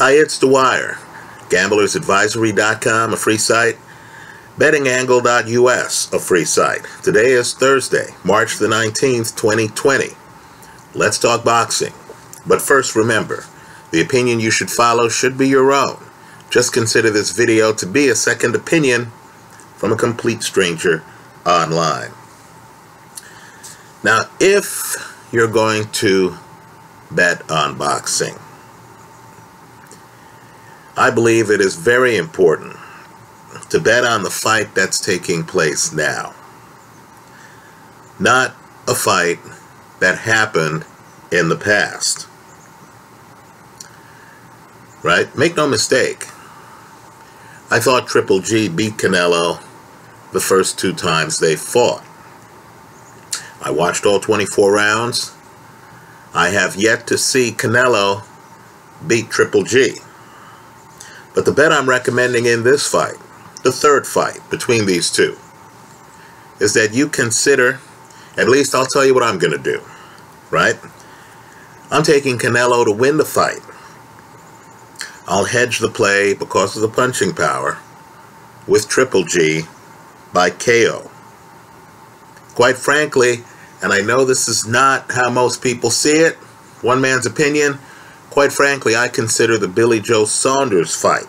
Hi, it's Dwyer. GamblersAdvisory.com, a free site. BettingAngle.us, a free site. Today is Thursday, March the 19th, 2020. Let's talk boxing. But first, remember, the opinion you should follow should be your own. Just consider this video to be a second opinion from a complete stranger online. Now, if you're going to bet on boxing, I believe it is very important to bet on the fight that's taking place now. Not a fight that happened in the past. Right? Make no mistake. I thought Triple G beat Canelo the first two times they fought. I watched all 24 rounds. I have yet to see Canelo beat Triple G. But the bet I'm recommending in this fight, the third fight between these two, is that you consider, at least I'll tell you what I'm going to do, right? I'm taking Canelo to win the fight. I'll hedge the play because of the punching power with Triple G by KO. Quite frankly, and I know this is not how most people see it, one man's opinion, Quite frankly, I consider the Billy Joe Saunders fight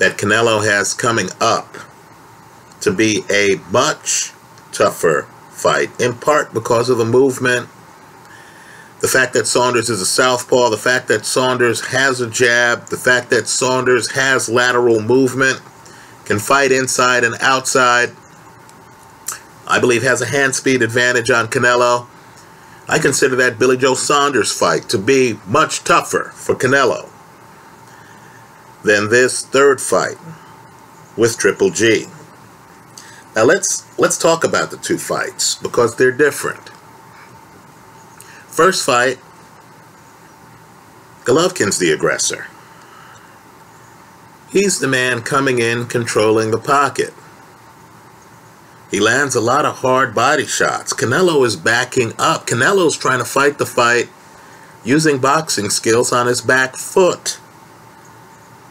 that Canelo has coming up to be a much tougher fight, in part because of the movement, the fact that Saunders is a southpaw, the fact that Saunders has a jab, the fact that Saunders has lateral movement, can fight inside and outside. I believe has a hand speed advantage on Canelo. I consider that Billy Joe Saunders fight to be much tougher for Canelo than this third fight with Triple G. Now let's let's talk about the two fights because they're different. First fight, Golovkin's the aggressor. He's the man coming in controlling the pocket. He lands a lot of hard body shots. Canelo is backing up. Canelo's trying to fight the fight using boxing skills on his back foot.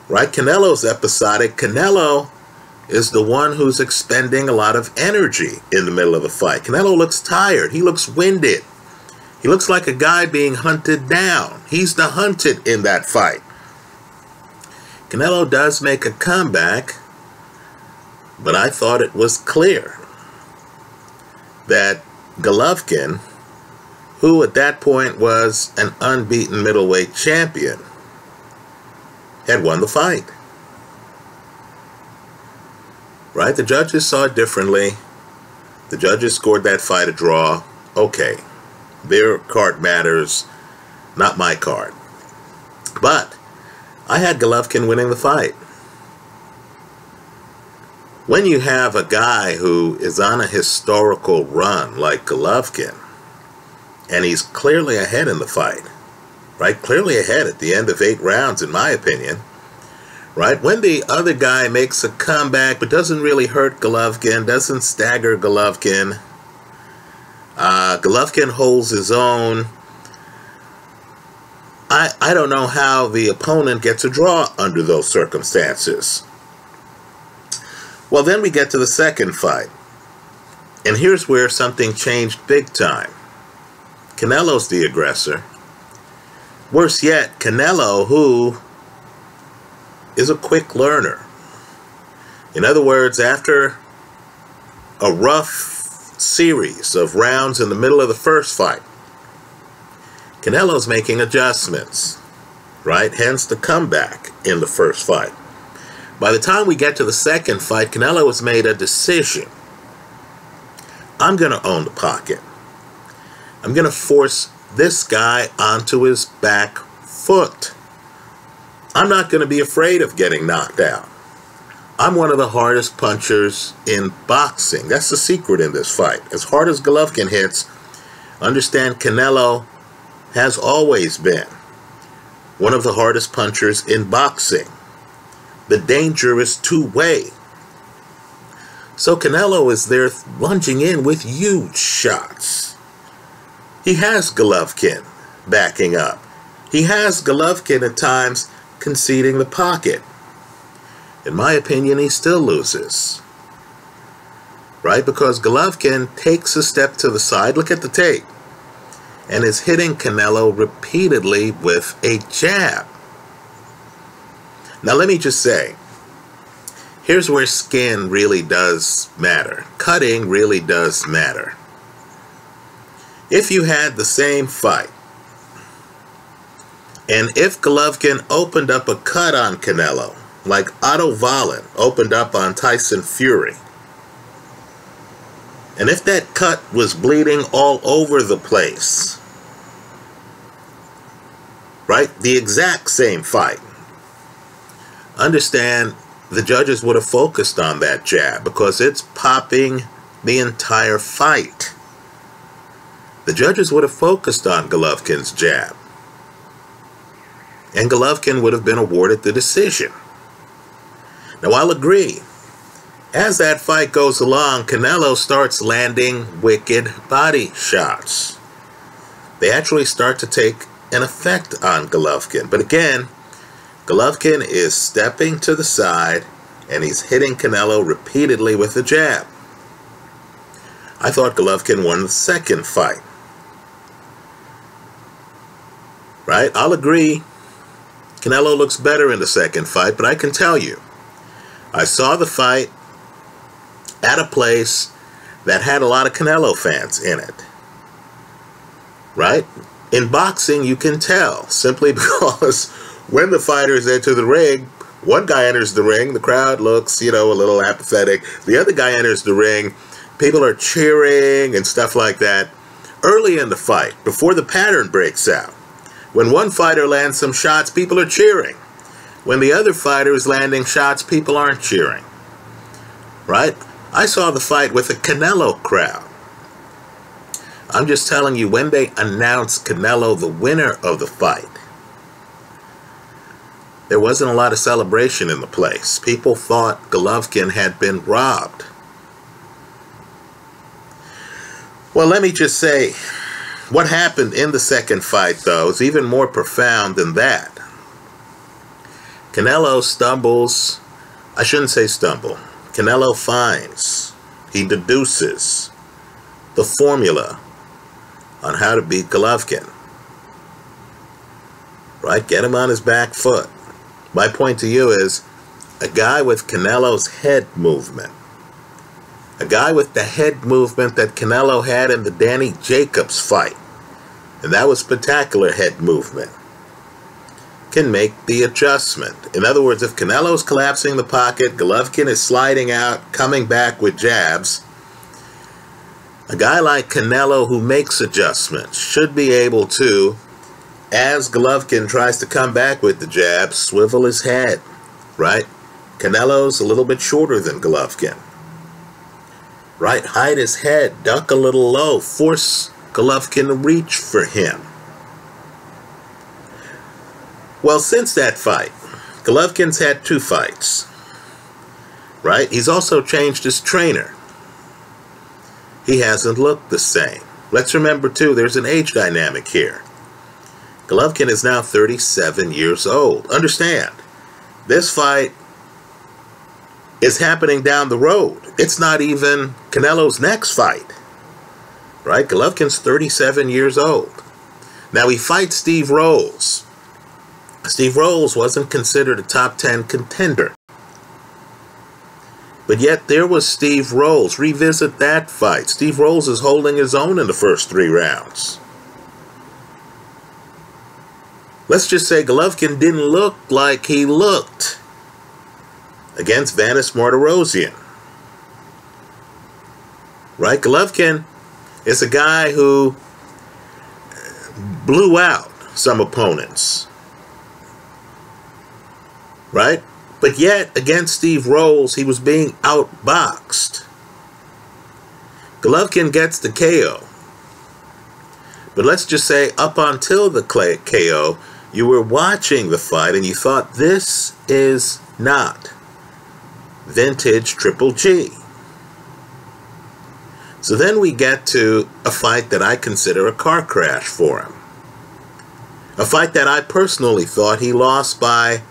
Right? Canelo's episodic. Canelo is the one who's expending a lot of energy in the middle of a fight. Canelo looks tired. He looks winded. He looks like a guy being hunted down. He's the hunted in that fight. Canelo does make a comeback, but I thought it was clear that Golovkin, who at that point was an unbeaten middleweight champion, had won the fight. Right? The judges saw it differently. The judges scored that fight a draw. Okay. Their card matters, not my card. But I had Golovkin winning the fight when you have a guy who is on a historical run like Golovkin, and he's clearly ahead in the fight, right? Clearly ahead at the end of eight rounds, in my opinion, right? When the other guy makes a comeback but doesn't really hurt Golovkin, doesn't stagger Golovkin, uh, Golovkin holds his own. I, I don't know how the opponent gets a draw under those circumstances. Well, then we get to the second fight. And here's where something changed big time. Canelo's the aggressor. Worse yet, Canelo, who is a quick learner. In other words, after a rough series of rounds in the middle of the first fight, Canelo's making adjustments, right? Hence the comeback in the first fight. By the time we get to the second fight, Canelo has made a decision. I'm going to own the pocket. I'm going to force this guy onto his back foot. I'm not going to be afraid of getting knocked out. I'm one of the hardest punchers in boxing. That's the secret in this fight. As hard as Golovkin hits, understand Canelo has always been one of the hardest punchers in boxing the danger is two-way. So Canelo is there lunging in with huge shots. He has Golovkin backing up. He has Golovkin at times conceding the pocket. In my opinion, he still loses. Right? Because Golovkin takes a step to the side. Look at the tape. And is hitting Canelo repeatedly with a jab. Now, let me just say here's where skin really does matter. Cutting really does matter. If you had the same fight, and if Golovkin opened up a cut on Canelo, like Otto Wallin opened up on Tyson Fury, and if that cut was bleeding all over the place, right, the exact same fight, understand the judges would have focused on that jab because it's popping the entire fight. The judges would have focused on Golovkin's jab. And Golovkin would have been awarded the decision. Now, I'll agree. As that fight goes along, Canelo starts landing wicked body shots. They actually start to take an effect on Golovkin. But again, Golovkin is stepping to the side and he's hitting Canelo repeatedly with a jab. I thought Golovkin won the second fight. Right? I'll agree. Canelo looks better in the second fight, but I can tell you, I saw the fight at a place that had a lot of Canelo fans in it. Right? In boxing, you can tell simply because when the fighters enter the ring, one guy enters the ring, the crowd looks, you know, a little apathetic. The other guy enters the ring, people are cheering and stuff like that. Early in the fight, before the pattern breaks out, when one fighter lands some shots, people are cheering. When the other fighter is landing shots, people aren't cheering. Right? I saw the fight with a Canelo crowd. I'm just telling you, when they announced Canelo the winner of the fight, there wasn't a lot of celebration in the place. People thought Golovkin had been robbed. Well, let me just say, what happened in the second fight, though, is even more profound than that. Canelo stumbles, I shouldn't say stumble, Canelo finds, he deduces the formula on how to beat Golovkin. Right? Get him on his back foot. My point to you is a guy with Canelo's head movement, a guy with the head movement that Canelo had in the Danny Jacobs fight, and that was spectacular head movement, can make the adjustment. In other words, if Canelo's collapsing the pocket, Golovkin is sliding out, coming back with jabs, a guy like Canelo who makes adjustments should be able to as Golovkin tries to come back with the jab, swivel his head, right? Canelo's a little bit shorter than Golovkin. Right? Hide his head, duck a little low, force Golovkin to reach for him. Well, since that fight, Golovkin's had two fights. Right? He's also changed his trainer. He hasn't looked the same. Let's remember, too, there's an age dynamic here. Golovkin is now 37 years old. Understand, this fight is happening down the road. It's not even Canelo's next fight. Right? Golovkin's 37 years old. Now he fights Steve Rolls. Steve Rolls wasn't considered a top 10 contender. But yet there was Steve Rolls. Revisit that fight. Steve Rolls is holding his own in the first three rounds. Let's just say Golovkin didn't look like he looked against Vanes Martirosyan. Right? Golovkin is a guy who blew out some opponents. Right? But yet, against Steve Rolls, he was being outboxed. Golovkin gets the KO. But let's just say, up until the KO, you were watching the fight and you thought this is not vintage Triple G. So then we get to a fight that I consider a car crash for him. A fight that I personally thought he lost by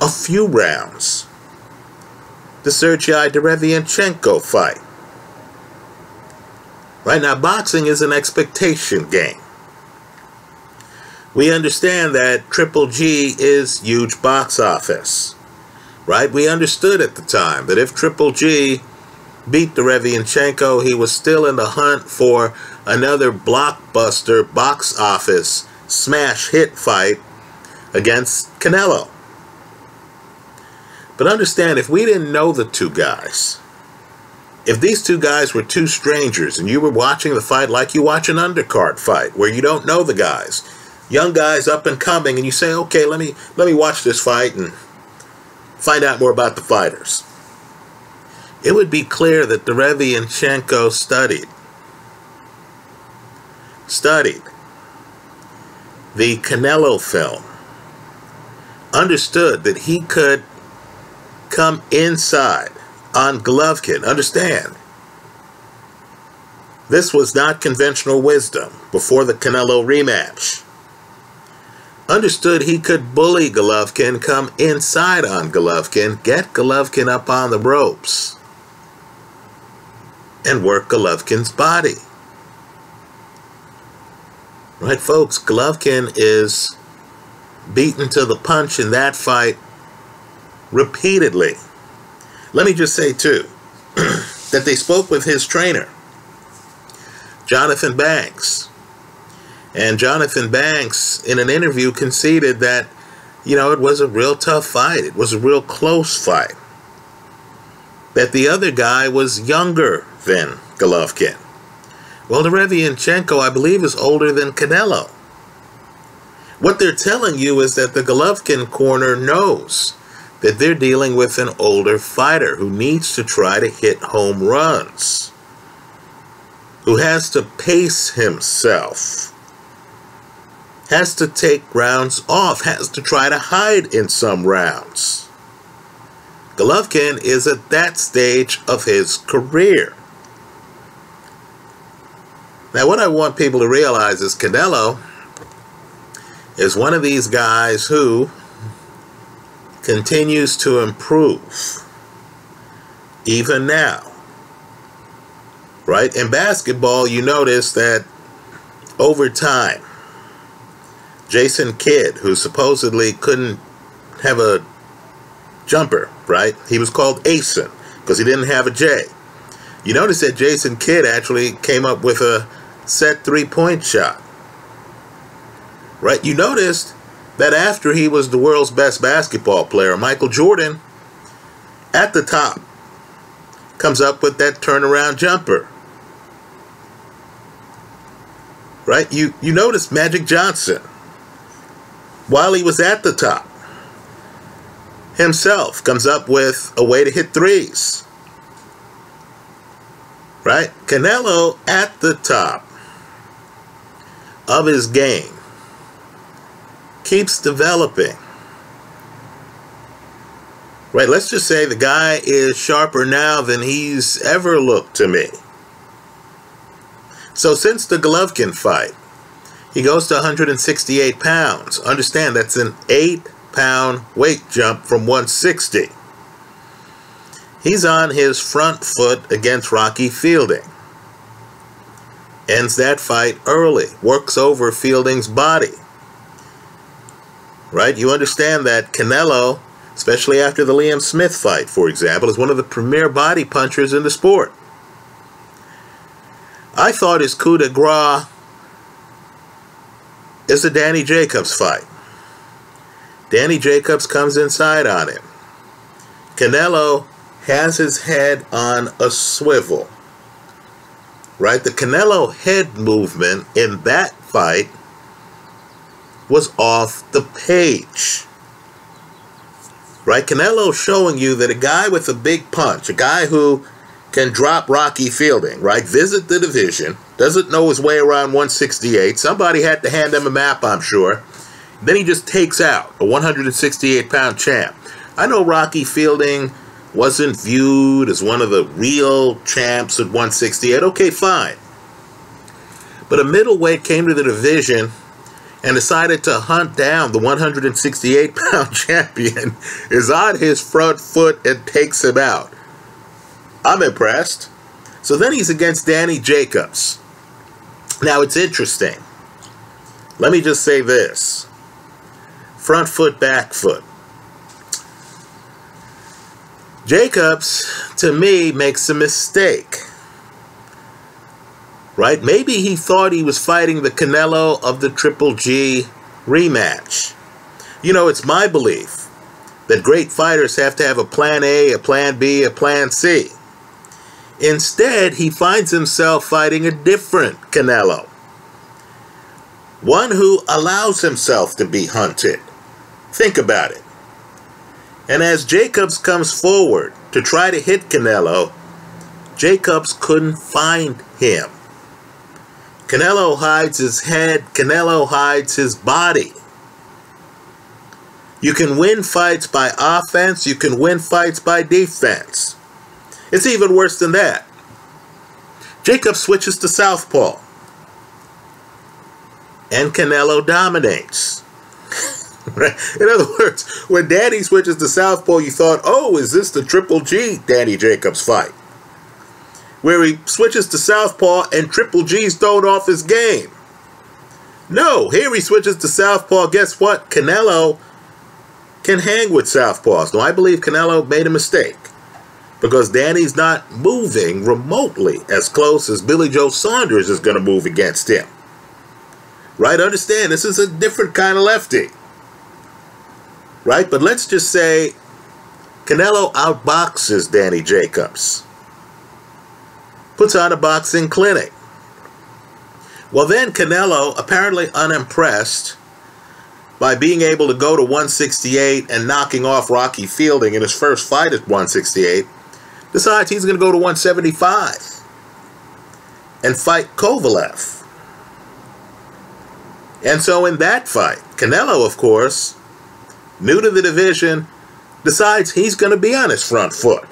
a few rounds. The Sergei Derevyanchenko fight. Right now, boxing is an expectation game. We understand that Triple G is huge box office. Right? We understood at the time that if Triple G beat the Derevyanchenko, he was still in the hunt for another blockbuster box office smash hit fight against Canelo. But understand, if we didn't know the two guys, if these two guys were two strangers and you were watching the fight like you watch an undercard fight where you don't know the guys, young guys up and coming, and you say, okay, let me let me watch this fight and find out more about the fighters. It would be clear that Derevyanchenko studied studied the Canelo film, understood that he could come inside on Golovkin. Understand, this was not conventional wisdom before the Canelo rematch. Understood he could bully Golovkin, come inside on Golovkin, get Golovkin up on the ropes, and work Golovkin's body. Right, folks, Golovkin is beaten to the punch in that fight repeatedly. Let me just say, too, that they spoke with his trainer, Johnathon Banks. And Johnathon Banks, in an interview, conceded that, you know, it was a real tough fight. It was a real close fight. That the other guy was younger than Golovkin. Well, Derevyanchenko, I believe, is older than Canelo. What they're telling you is that the Golovkin corner knows that they're dealing with an older fighter who needs to try to hit home runs, who has to pace himself, has to take rounds off, has to try to hide in some rounds. Golovkin is at that stage of his career. Now, what I want people to realize is Canelo is one of these guys who continues to improve even now. Right? In basketball, you notice that over time, Jason Kidd, who supposedly couldn't have a jumper, right? He was called Asen because he didn't have a J. You notice that Jason Kidd actually came up with a set three-point shot. Right? You noticed that after he was the world's best basketball player, Michael Jordan, at the top, comes up with that turnaround jumper. Right? You you notice Magic Johnson, while he was at the top, himself comes up with a way to hit threes. Right? Canelo at the top of his game keeps developing. Right, let's just say the guy is sharper now than he's ever looked to me. So since the Golovkin fight, he goes to 168 pounds. Understand that's an 8 pound weight jump from 160. He's on his front foot against Rocky Fielding ends that fight early, works over Fielding's body. Right? You understand that Canelo, especially after the Liam Smith fight, for example, is one of the premier body punchers in the sport. I thought his coup de grace is the Danny Jacobs fight. Danny Jacobs comes inside on him. Canelo has his head on a swivel right? The Canelo head movement in that fight was off the page. Right? Canelo showing you that a guy with a big punch, a guy who can drop Rocky Fielding, right? Visit the division, doesn't know his way around 168. Somebody had to hand him a map, I'm sure. Then he just takes out a 168 pound champ. I know Rocky Fielding wasn't viewed as one of the real champs at 168, okay, fine. But a middleweight came to the division and decided to hunt down the 168 pound champion, is on his front foot and takes him out. I'm impressed. So then he's against Danny Jacobs. Now it's interesting. Let me just say this front foot, back foot. Jacobs, to me, makes a mistake. Right? Maybe he thought he was fighting the Canelo of the Triple G rematch. You know, it's my belief that great fighters have to have a plan A, a plan B, a plan C. Instead, he finds himself fighting a different Canelo. One who allows himself to be hunted. Think about it. And as Jacobs comes forward to try to hit Canelo, Jacobs couldn't find him. Canelo hides his head, Canelo hides his body. You can win fights by offense, you can win fights by defense. It's even worse than that. Jacob switches to southpaw. And Canelo dominates. In other words, when Danny switches to Southpaw, you thought, oh, is this the Triple G Danny Jacobs fight? Where he switches to Southpaw and Triple G's thrown off his game. No, here he switches to Southpaw. Guess what? Canelo can hang with Southpaws. Now, I believe Canelo made a mistake because Danny's not moving remotely as close as Billy Joe Saunders is going to move against him. Right? Understand, this is a different kind of lefty right? But let's just say Canelo outboxes Danny Jacobs, puts on a boxing clinic. Well, then Canelo, apparently unimpressed by being able to go to 168 and knocking off Rocky Fielding in his first fight at 168, decides he's going to go to 175 and fight Kovalev. And so in that fight, Canelo, of course, new to the division, decides he's going to be on his front foot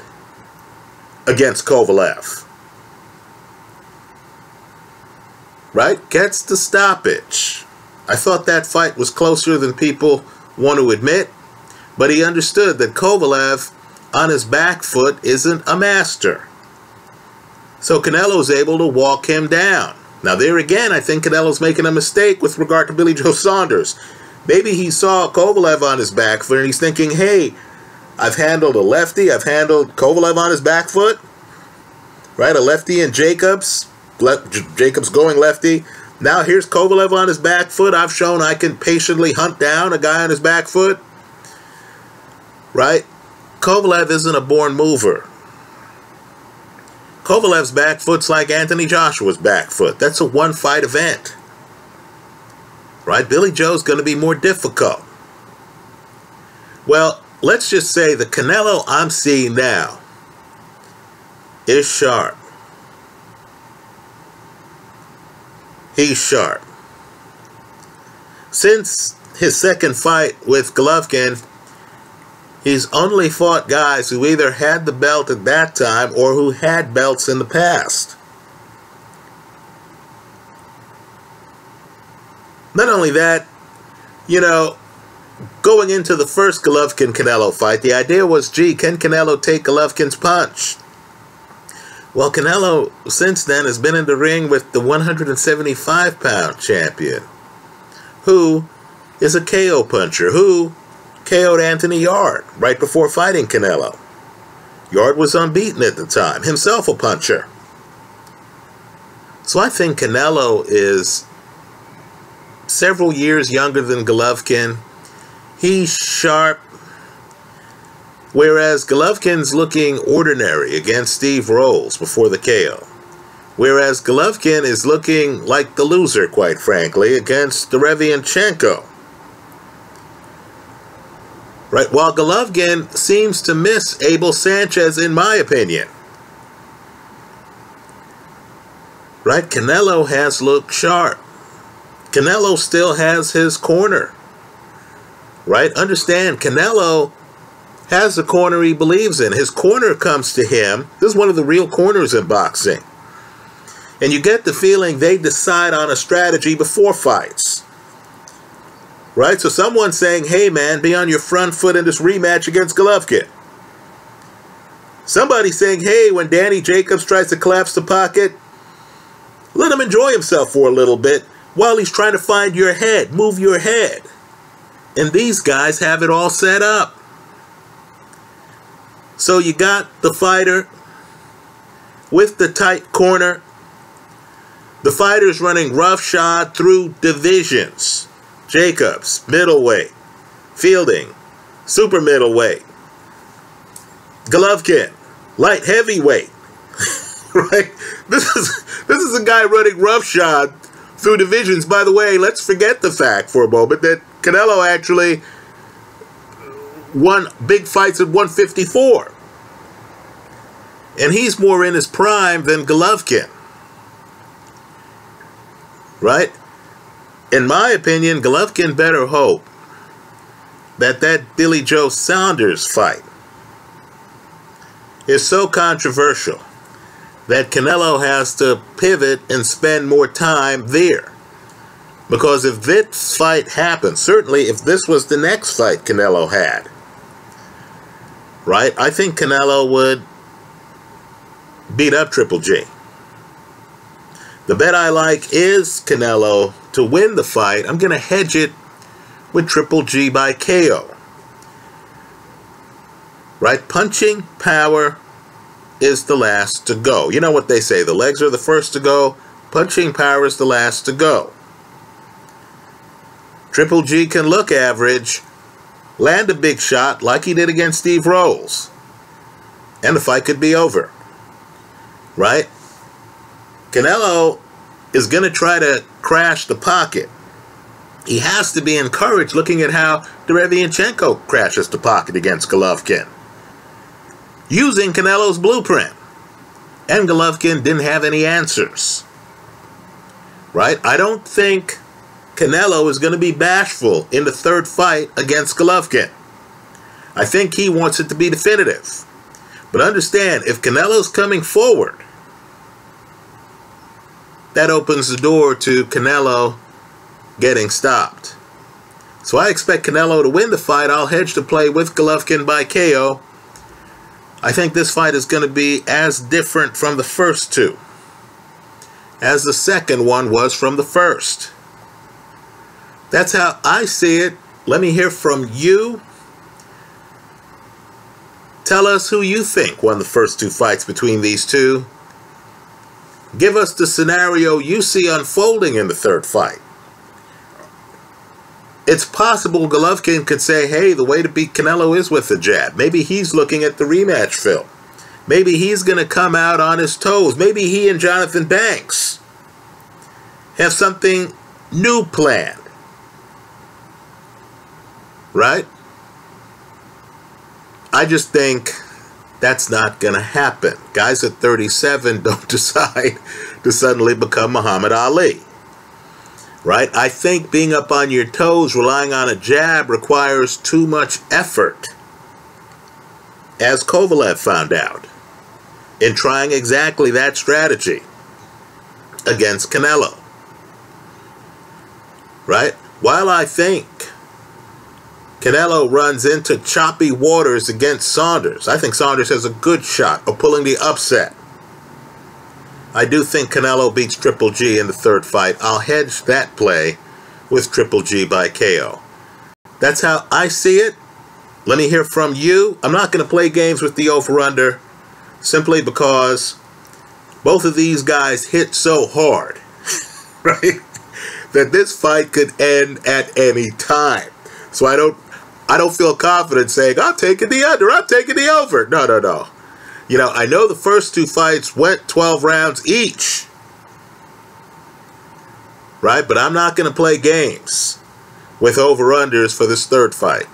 against Kovalev. Right? Gets the stoppage. I thought that fight was closer than people want to admit, but he understood that Kovalev on his back foot isn't a master. So Canelo's able to walk him down. Now, there again, I think Canelo's making a mistake with regard to Billy Joe Saunders. Maybe he saw Kovalev on his back foot and he's thinking, hey, I've handled a lefty, I've handled Kovalev on his back foot, right? A lefty and Jacobs, Le- Jacobs going lefty. Now here's Kovalev on his back foot. I've shown I can patiently hunt down a guy on his back foot, right? Kovalev isn't a born mover. Kovalev's back foot's like Anthony Joshua's back foot. That's a one fight event right? Billy Joe's going to be more difficult. Well, let's just say the Canelo I'm seeing now is sharp. He's sharp. Since his second fight with Golovkin, he's only fought guys who either had the belt at that time or who had belts in the past. Not only that, you know, going into the first Golovkin Canelo fight, the idea was, gee, can Canelo take Golovkin's punch? Well, Canelo since then has been in the ring with the 175 pound champion, who is a KO puncher, who KO'd Anthony Yarde right before fighting Canelo. Yarde was unbeaten at the time, himself a puncher. So I think Canelo is several years younger than Golovkin. He's sharp. Whereas Golovkin's looking ordinary against Steve Rolls before the KO. Whereas Golovkin is looking like the loser, quite frankly, against Derevyanchenko. Right, while Golovkin seems to miss Abel Sanchez, in my opinion. Right, Canelo has looked sharp. Canelo still has his corner. Right? Understand, Canelo has the corner he believes in. His corner comes to him. This is one of the real corners in boxing. And you get the feeling they decide on a strategy before fights. Right? So someone's saying, hey man, be on your front foot in this rematch against Golovkin. Somebody's saying, hey, when Danny Jacobs tries to collapse the pocket, let him enjoy himself for a little bit while he's trying to find your head, move your head. And these guys have it all set up. So you got the fighter with the tight corner. The fighter's running roughshod through divisions. Jacobs, middleweight. Fielding, super middleweight. Golovkin, light heavyweight. right? This is this is a guy running roughshod through divisions. By the way, let's forget the fact for a moment that Canelo actually won big fights at 154. And he's more in his prime than Golovkin. Right? In my opinion, Golovkin better hope that that Billy Joe Saunders fight is so controversial that Canelo has to pivot and spend more time there. Because if this fight happens, certainly if this was the next fight Canelo had, right, I think Canelo would beat up Triple G. The bet I like is Canelo to win the fight. I'm going to hedge it with Triple G by KO. Right? Punching power is the last to go. You know what they say, the legs are the first to go, punching power is the last to go. Triple G can look average, land a big shot like he did against Steve Rolls, and the fight could be over. Right? Canelo is going to try to crash the pocket. He has to be encouraged looking at how Derevyanchenko crashes the pocket against Golovkin using Canelo's blueprint. And Golovkin didn't have any answers. Right? I don't think Canelo is going to be bashful in the third fight against Golovkin. I think he wants it to be definitive. But understand, if Canelo's coming forward, that opens the door to Canelo getting stopped. So I expect Canelo to win the fight. I'll hedge the play with Golovkin by KO I think this fight is going to be as different from the first two as the second one was from the first. That's how I see it. Let me hear from you. Tell us who you think won the first two fights between these two. Give us the scenario you see unfolding in the third fight it's possible Golovkin could say, hey, the way to beat Canelo is with the jab. Maybe he's looking at the rematch film. Maybe he's going to come out on his toes. Maybe he and Johnathon Banks have something new planned. Right? I just think that's not going to happen. Guys at 37 don't decide to suddenly become Muhammad Ali right? I think being up on your toes, relying on a jab, requires too much effort, as Kovalev found out, in trying exactly that strategy against Canelo. Right? While I think Canelo runs into choppy waters against Saunders, I think Saunders has a good shot of pulling the upset. I do think Canelo beats Triple G in the third fight. I'll hedge that play with Triple G by KO. That's how I see it. Let me hear from you. I'm not going to play games with the over-under simply because both of these guys hit so hard, right, that this fight could end at any time. So I don't I don't feel confident saying, I'm taking the under, I'm taking the over. No, no, no. You know, I know the first two fights went 12 rounds each. Right? But I'm not going to play games with over-unders for this third fight.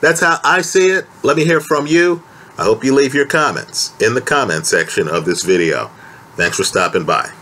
That's how I see it. Let me hear from you. I hope you leave your comments in the comment section of this video. Thanks for stopping by.